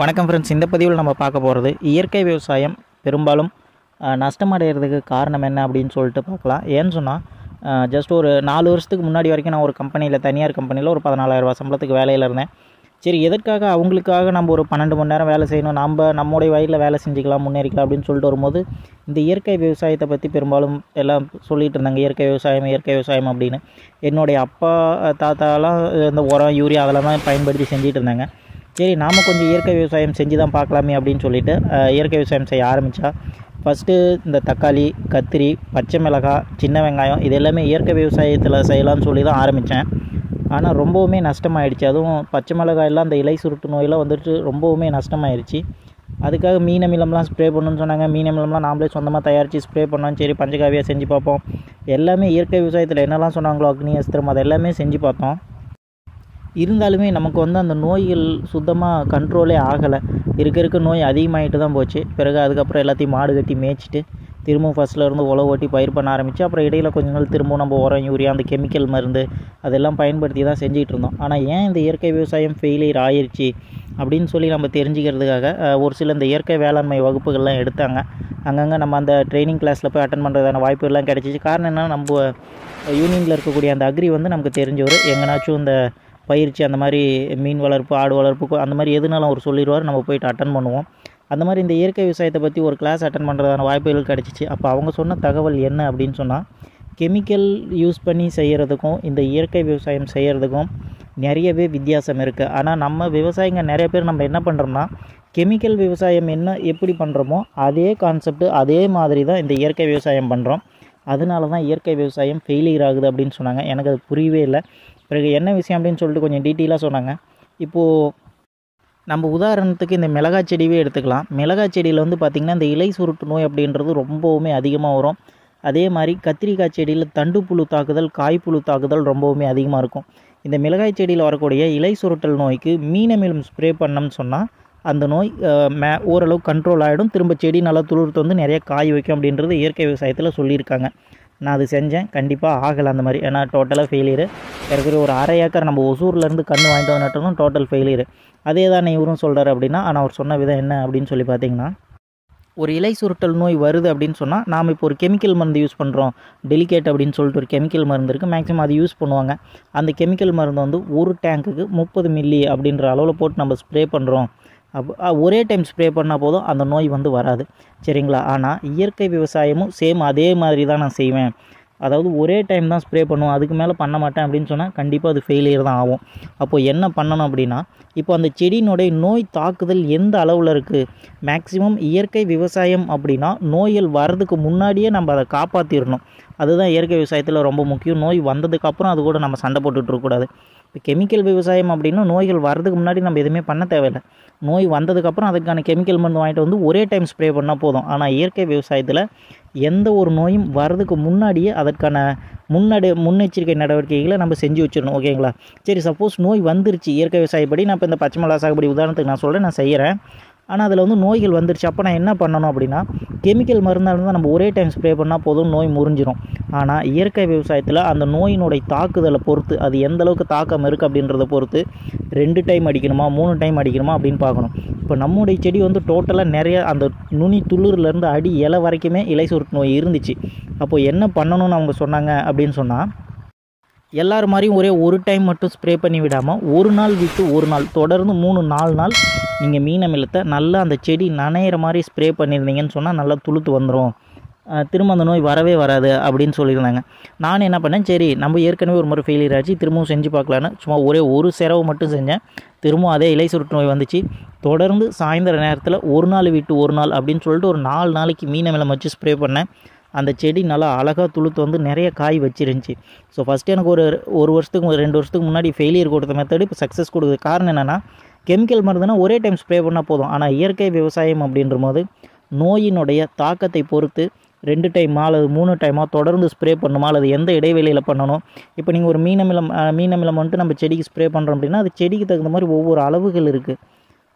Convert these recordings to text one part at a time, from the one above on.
வணக்கம் ஃப்ரெண்ட்ஸ் இந்த பதிவில் நம்ம பார்க்க போகிறது இயற்கை விவசாயம். பெரும்பாலும் நஷ்டமடைகிறதுக்கு காரணம் என்ன அப்படின்னு சொல்லிட்டு பார்க்கலாம். ஏன்னு சொன்னால் ஜஸ்ட் ஒரு நாலு வருஷத்துக்கு முன்னாடி வரைக்கும் நான் ஒரு கம்பெனியில் தனியார் கம்பெனியில் ஒரு பதினாலாயிரரூபா சம்பளத்துக்கு வேலையில் இருந்தேன். சரி எதற்காக அவங்களுக்காக நம்ம ஒரு பன்னெண்டு மணி நேரம் வேலை செய்யணும்? நம்ம நம்முடைய வயலில் வேலை செஞ்சுக்கலாம் முன்னேறிக்கலாம் அப்படின்னு சொல்லிட்டு வரும்போது இந்த இயற்கை விவசாயத்தை பற்றி பெரும்பாலும் எல்லாம் சொல்லிகிட்டு இருந்தாங்க. இயற்கை விவசாயம் இயற்கை விவசாயம் அப்படின்னு. என்னுடைய அப்பா தாத்தாலாம் இந்த உரம் யூரியா அதெல்லாம் பயன்படுத்தி செஞ்சிகிட்டு இருந்தாங்க. சரி நாம் கொஞ்சம் இயற்கை விவசாயம் செஞ்சு தான் பார்க்கலாமே அப்படின்னு சொல்லிட்டு இயற்கை விவசாயம் செய்ய ஆரம்பித்தா ஃபஸ்ட்டு இந்த தக்காளி கத்திரி பச்சை மிளகாய் சின்ன வெங்காயம் இது எல்லாமே இயற்கை விவசாயத்தில் செய்யலாம்னு சொல்லி தான் ஆரம்பித்தேன் ஆனால் ரொம்பவுமே நஷ்டமாயிடுச்சு. அதுவும் பச்சை மிளகாயெல்லாம் அந்த இலை சுருட்டு நோயெல்லாம் வந்துட்டு ரொம்பவுமே நஷ்டமாயிருச்சு. அதுக்காக மீன் அமிலம்லாம் ஸ்ப்ரே பண்ணணும்னு சொன்னாங்க. மீன் அமிலம்லாம் நாமளே சொந்தமாக தயாரித்து ஸ்ப்ரே பண்ணோம் சரி பஞ்சகாவியாக செஞ்சு பார்ப்போம். எல்லாமே இயற்கை விவசாயத்தில் என்னெல்லாம் சொன்னாங்களோ அக்னி அஸ்திரம் அது எல்லாமே செஞ்சு பார்த்தோம். இருந்தாலுமே நமக்கு வந்து அந்த நோய்கள் சுத்தமாக கண்ட்ரோலே ஆகலை. இருக்க இருக்க நோய் அதிகமாகிட்டு தான் போச்சு. பிறகு அதுக்கப்புறம் எல்லாத்தையும் மாடு கட்டி மேய்ச்சிட்டு திரும்பவும் ஃபஸ்ட்டில் இருந்து உழவு ஓட்டி பயிர் பண்ண ஆரம்பித்து அப்புறம் இடையில கொஞ்ச நாள் திரும்பவும் நம்ம உரம் யூரியா அந்த கெமிக்கல் மருந்து அதெல்லாம் பயன்படுத்தி தான் செஞ்சுட்டு இருந்தோம். ஆனால் ஏன் இந்த இயற்கை விவசாயம் ஃபெயிலியர் ஆயிடுச்சு அப்படின்னு சொல்லி நம்ம தெரிஞ்சுக்கிறதுக்காக ஒரு சில இந்த இயற்கை வேளாண்மை வகுப்புகள்லாம் எடுத்தாங்க. அங்கங்கே நம்ம அந்த ட்ரைனிங் கிளாஸில் போய் அட்டன் பண்ணுறதான வாய்ப்புகள்லாம் கிடச்சிச்சு. காரணம் என்னன்னா நம்ம யூனியனில் இருக்கக்கூடிய அந்த அக்ரி வந்து நமக்கு தெரிஞ்சவர் எங்கனாச்சும் இந்த பயிற்சி அந்த மாதிரி மீன் வளர்ப்பு ஆடு வளர்ப்பு அந்த மாதிரி எதுனாலும் அவர் சொல்லிடுவார். நம்ம போயிட்டு அட்டன் பண்ணுவோம். அந்த மாதிரி இந்த இயற்கை விவசாயத்தை பற்றி ஒரு கிளாஸ் அட்டன் பண்ணுறதான வாய்ப்புகள் கிடச்சிச்சு. அப்போ அவங்க சொன்ன தகவல் என்ன அப்படின்னு சொன்னால் கெமிக்கல் யூஸ் பண்ணி செய்கிறதுக்கும் இந்த இயற்கை விவசாயம் செய்கிறதுக்கும் நிறையவே வித்தியாசம் இருக்குது ஆனால் நம்ம விவசாயிங்க நிறைய பேர் நம்ம என்ன பண்ணுறோம்னா கெமிக்கல் விவசாயம் என்ன எப்படி பண்ணுறோமோ அதே கான்செப்ட் அதே மாதிரி தான் இந்த இயற்கை விவசாயம் பண்ணுறோம் அதனால தான் இயற்கை விவசாயம் ஃபெயிலியர் ஆகுது அப்படின்னு சொன்னாங்க. எனக்கு அது புரியவே இல்லை. பிறகு என்ன விஷயம் அப்படின்னு சொல்லிட்டு கொஞ்சம் டீட்டெயிலாக சொன்னாங்க. இப்போது நம்ம உதாரணத்துக்கு இந்த மிளகாய் செடியே எடுத்துக்கலாம். மிளகாய் செடியில் வந்து பார்த்திங்கன்னா இந்த இலை சுருட்டு நோய் அப்படின்றது ரொம்பவுமே அதிகமாக வரும். அதே மாதிரி கத்திரிக்காய் செடியில் தண்டு புழு தாக்குதல் காய்ப்புழு தாக்குதல் ரொம்பவுமே அதிகமாக இருக்கும். இந்த மிளகாய் செடியில் வரக்கூடிய இலை சுருட்டல் நோய்க்கு மீனமிலம் ஸ்ப்ரே பண்ணோம்னு சொன்னால் அந்த நோய் மே ஓரளவு கண்ட்ரோல் ஆகிடும் திரும்ப செடி நல்லா துளிர்த்து வந்து நிறைய காய் வைக்கும் அப்படின்றது இயற்கை விவசாயத்தில் சொல்லியிருக்காங்க. நான் அது செஞ்சேன். கண்டிப்பாக ஆகலை அந்த மாதிரி. ஏன்னா டோட்டலாக ஃபெயிலியரு இருக்கிற ஒரு அரை ஏக்கர் நம்ம ஒசூர்லேருந்து கன்று வாங்கிட்டு வந்து டோட்டல் ஃபெயிலியரு அதே தான் இவரும் சொல்கிறார் அப்படின்னா ஆனால் அவர் சொன்ன விதம் என்ன அப்படின்னு சொல்லி பார்த்தீங்கன்னா ஒரு இலை சுருட்டல் நோய் வருது அப்படின்னு சொன்னால் நாம் இப்போ ஒரு கெமிக்கல் மருந்து யூஸ் பண்ணுறோம் டெலிகேட் அப்படின்னு சொல்லிட்டு ஒரு கெமிக்கல் மருந்து இருக்குது மேக்ஸிமம் அது யூஸ் பண்ணுவாங்க. அந்த கெமிக்கல் மருந்து வந்து ஒரு டேங்க்குக்கு முப்பது மில்லி அப்படின்ற அளவில் போட்டு நம்ம ஸ்ப்ரே பண்ணுறோம் அப் ஒரே டைம் ஸ்ப்ரே பண்ணால் போதும் அந்த நோய் வந்து வராது. சரிங்களா? ஆனால் இயற்கை விவசாயமும் சேம் அதே மாதிரி தான் நான் செய்வேன். அதாவது ஒரே டைம் தான் ஸ்ப்ரே பண்ணுவோம் அதுக்கு மேலே பண்ண மாட்டேன் அப்படின்னு சொன்னால் கண்டிப்பாக அது ஃபெயிலியர் தான் ஆகும். அப்போது என்ன பண்ணணும் அப்படின்னா இப்போ அந்த செடியினுடைய நோய் தாக்குதல் எந்த அளவில் இருக்குது மேக்ஸிமம் இயற்கை விவசாயம் அப்படின்னா நோய்கள் வர்றதுக்கு முன்னாடியே நம்ம அதை காப்பாற்றிடணும் அதுதான் இயற்கை விவசாயத்தில் ரொம்ப முக்கியம். நோய் வந்ததுக்கப்புறம் அது கூட நம்ம சண்டை போட்டுட்ருக்கக்கூடாது இப்போ கெமிக்கல் விவசாயம் அப்படின்னா நோய்கள் வரதுக்கு முன்னாடி நம்ம எதுவுமே பண்ண தேவையில்லை. நோய் வந்ததுக்கப்புறம் அதுக்கான கெமிக்கல் மருந்து வாங்கிட்டு வந்து ஒரே டைம் ஸ்ப்ரே பண்ணால் போதும். ஆனால் இயற்கை விவசாயத்தில் எந்த ஒரு நோயும் வர்றதுக்கு முன்னாடியே அதற்கான முன்னாடி முன்னெச்சரிக்கை நடவடிக்கைகளை நம்ம செஞ்சு வச்சிடணும். ஓகேங்களா சரி சப்போஸ் நோய் வந்துருச்சு. இயற்கை விவசாயப்படி நான் இப்போ இந்த பச்சை மிளகா சாகுபடி உதாரணத்துக்கு நான் சொல்கிறேன் நான் செய்கிறேன் ஆனால் அதில் வந்து நோய்கள் வந்துருச்சு. அப்போ நான் என்ன பண்ணணும் அப்படின்னா கெமிக்கல் மருந்தாக இருந்தால் நம்ம ஒரே டைம் ஸ்ப்ரே பண்ணால் போதும் நோய் முறிஞ்சிரும். ஆனால் இயற்கை விவசாயத்தில் அந்த நோயினுடைய தாக்குதலை பொறுத்து அது எந்த அளவுக்கு தாக்கம் இருக்குது அப்படின்றத பொறுத்து ரெண்டு டைம் அடிக்கணுமா மூணு டைம் அடிக்கணுமா அப்படின்னு பார்க்கணும். இப்போ நம்முடைய செடி வந்து டோட்டலாக நிறைய அந்த நுனி துளிர்லேருந்து அடி இலை வரைக்குமே இலை சுருட்டு நோய் இருந்துச்சு. அப்போ என்ன பண்ணணும்னு அவங்க சொன்னாங்க அப்படின்னு சொன்னால் எல்லார் மாதிரியும் ஒரே ஒரு டைம் மட்டும் ஸ்ப்ரே பண்ணி விடாமல் ஒரு நாள் விட்டு ஒரு நாள் தொடர்ந்து மூணு நாலு நாள் நீங்கள் மீன் அமிலத்தை நல்லா அந்த செடி நனையிற மாதிரி ஸ்ப்ரே பண்ணியிருந்தீங்கன்னு சொன்னால் நல்லா துளுத்து வந்துடும் திரும்ப அந்த நோய் வரவே வராது அப்படின்னு சொல்லியிருந்தாங்க. நான் என்ன பண்ணேன் சரி நம்ம ஏற்கனவே ஒரு முறை ஃபெயிலியர் ஆச்சு திரும்பவும் செஞ்சு பார்க்கலான்னு சும்மா ஒரே ஒரு செரவு மட்டும் செஞ்சேன். திரும்பவும் அதே இலை சுருட்டு நோய் வந்துச்சு. தொடர்ந்து சாயந்தர நேரத்தில் ஒரு நாள் விட்டு ஒரு நாள் அப்படின்னு சொல்லிட்டு ஒரு நாலு நாளைக்கு மீன் அமிலம் வச்சு ஸ்ப்ரே பண்ணேன். அந்த செடி நல்லா அழகாக துளுத்து வந்து நிறைய காய் வச்சிருந்துச்சு. ஸோ ஃபஸ்ட்டு எனக்கு ஒரு ஒரு வருஷத்துக்கு ஒரு ரெண்டு வருஷத்துக்கு முன்னாடி ஃபெயிலியர் கொடுத்த மெத்தடு இப்போ சக்ஸஸ் கொடுக்குறது காரணம் என்னென்னா கெமிக்கல் மருந்துனா ஒரே டைம் ஸ்ப்ரே பண்ணால் போதும். ஆனால் இயற்கை விவசாயம் அப்படின்ற போது நோயினுடைய தாக்கத்தை பொறுத்து ரெண்டு டைமா அல்லது மூணு டைமாக தொடர்ந்து ஸ்ப்ரே பண்ணணுமா அல்லது எந்த இடைவெளியில் பண்ணணும்? இப்போ நீங்கள் ஒரு மீனமிலம் மீனமிலம் வந்துட்டு நம்ம செடிக்கு ஸ்ப்ரே பண்ணுறோம் அப்படின்னா அது செடிக்கு தகுந்த மாதிரி ஒவ்வொரு அளவுகள் இருக்குது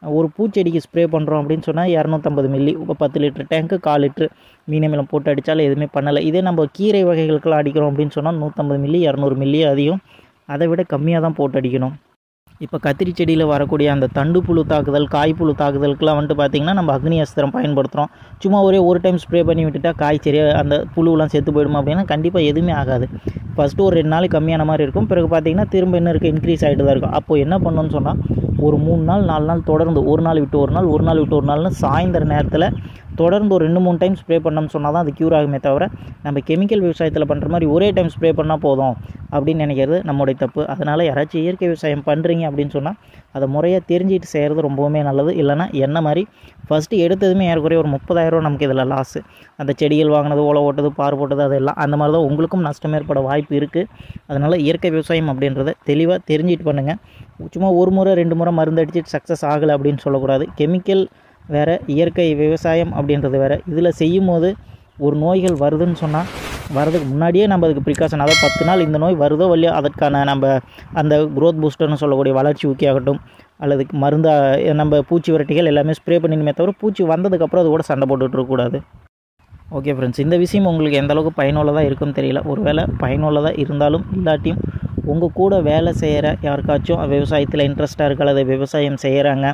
ஒரு பூச்செடிக்கு ஸ்ப்ரே பண்ணுறோம் அப்படின்னு சொன்னால் இரநூத்தம்பது மில்லி இப்போ பத்து லிட்டர் டேங்க்கு கால் லிட்ரு மீனமிலம் போட்டு அடித்தாலும் எதுவுமே பண்ணலை. இதே நம்ம கீரை வகைகளுக்கெல்லாம் அடிக்கிறோம் அப்படின்னு சொன்னால் நூற்றம்பது மில்லி இரநூறு மில்லி அதிகம் அதை விட கம்மியாக தான் போட்டு அடிக்கணும். இப்போ கத்திரி செடியில் வரக்கூடிய அந்த தண்டு புழு தாக்குதல் காய் புழு தாக்குதலுக்குலாம் வந்துட்டு பார்த்திங்கன்னா நம்ம அக்னி அஸ்திரம் பயன்படுத்துகிறோம் சும்மா ஒரே ஒரு டைம் ஸ்ப்ரே பண்ணி விட்டுட்டா காய் சரியாக அந்த புழுவெலாம் செத்து போயிடும் அப்படின்னா கண்டிப்பாக எதுவுமே ஆகாது. ஃபஸ்ட்டு ஒரு ரெண்டு நாள் கம்மியான மாதிரி இருக்கும். பிறகு பார்த்திங்கன்னா திரும்ப என்ன இருக்குது இன்க்ரீஸ் ஆகிட்டு தான் இருக்கும். அப்போது என்ன பண்ணணும்னு சொன்னால் ஒரு மூணு நாள் நாலு நாள் தொடர்ந்து ஒரு நாள் விட்டு ஒரு நாள் ஒரு நாள் விட்டு ஒரு நாள்னு சாயந்தர நேரத்தில் தொடர்ந்து ஒரு ரெண்டு மூணு டைம் ஸ்ப்ரே பண்ணோம்னு சொன்னால் தான் அது க்யூர் ஆகுமே தவிர நம்ம கெமிக்கல் விவசாயத்தில் பண்ணுற மாதிரி ஒரே டைம் ஸ்ப்ரே பண்ணால் போதும் அப்படின்னு நினைக்கிறது நம்மளுடைய தப்பு. அதனால் யாராச்சும் இயற்கை விவசாயம் பண்ணுறீங்க அப்படின்னு சொன்னால் அதை முறையாக தெரிஞ்சுட்டு செய்கிறது ரொம்பவுமே நல்லது. இல்லைனா என்ன மாதிரி? ஃபஸ்ட்டு எடுத்ததுமே ஏறக்குறைய ஒரு முப்பதாயிரரூவா நமக்கு இதில் லாஸு அந்த செடிகள் வாங்கினது ஓலை ஓட்டது பார் போட்டது அதெல்லாம் அந்த மாதிரி தான் உங்களுக்கும் நஷ்டம் ஏற்பட வாய்ப்பு இருக்குது அதனால் இயற்கை விவசாயம் அப்படின்றத தெளிவாக தெரிஞ்சுட்டு பண்ணுங்கள் சும்மா ஒரு முறை ரெண்டு முறை மருந்து அடிச்சுட்டு சக்ஸஸ் ஆகலை அப்படின்னு சொல்லக்கூடாது. கெமிக்கல் வேறு இயற்கை விவசாயம் அப்படின்றது வேறு. இதில் செய்யும் போது ஒரு நோய்கள் வருதுன்னு சொன்னால் வரதுக்கு முன்னாடியே நம்ம அதுக்கு ப்ரிகாஷன் அதாவது பத்து நாள் இந்த நோய் வருதோ இல்லையோ அதற்கான நம்ம அந்த க்ரோத் பூஸ்டர்னு சொல்லக்கூடிய வளர்ச்சி ஊக்கியாகட்டும் அல்லது மருந்தா நம்ம பூச்சி விரட்டிகள் எல்லாமே ஸ்ப்ரே பண்ணிணுமே தவிர பூச்சி வந்ததுக்கப்புறம் அது கூட சண்டை போட்டுட்டு இருக்கக்கூடாது ஓகே ஃப்ரெண்ட்ஸ் இந்த விஷயம் உங்களுக்கு எந்த அளவுக்கு பயனுள்ளதாக இருக்குன்னு தெரியல. ஒருவேளை பயனுள்ளதாக இருந்தாலும் இல்லாட்டியும் உங்கள் கூட வேலை செய்கிற யாருக்காச்சும் விவசாயத்தில் இன்ட்ரெஸ்ட்டாக இருக்குது அல்லது விவசாயம் செய்கிறாங்க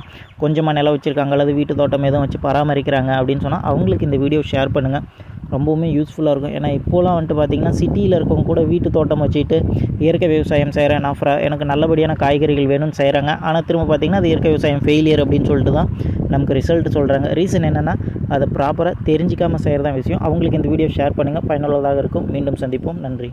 கொஞ்சமாக நிலம் வச்சுருக்காங்க அல்லது வீட்டு தோட்டம் எதுவும் வச்சு பராமரிக்கிறாங்க அப்படின்னு சொன்னால் அவங்களுக்கு இந்த வீடியோ ஷேர் பண்ணுங்கள் ரொம்பவுமே யூஸ்ஃபுல்லாக இருக்கும். ஏன்னா இப்போலாம் வந்துட்டு பார்த்திங்கன்னா சிட்டியில் இருக்கவங்க கூட வீட்டு தோட்டம் வச்சுட்டு இயற்கை விவசாயம் செய்கிறேன் நான் எனக்கு நல்லபடியான காய்கறிகள் வேணும்னு செய்கிறாங்க. ஆனால் திரும்ப பார்த்திங்கன்னா அது இயற்கை விவசாயம் ஃபெயிலியர் அப்படின்னு சொல்லிட்டு தான் நமக்கு ரிசல்ட் சொல்கிறாங்க. ரீசன் என்னென்னா அதை ப்ராப்பராக தெரிஞ்சிக்காமல் செய்கிறதான் விஷயம். அவங்களுக்கு இந்த வீடியோ ஷேர் பண்ணுங்கள் பயனுள்ளதாக இருக்கும். மீண்டும் சந்திப்போம். நன்றி.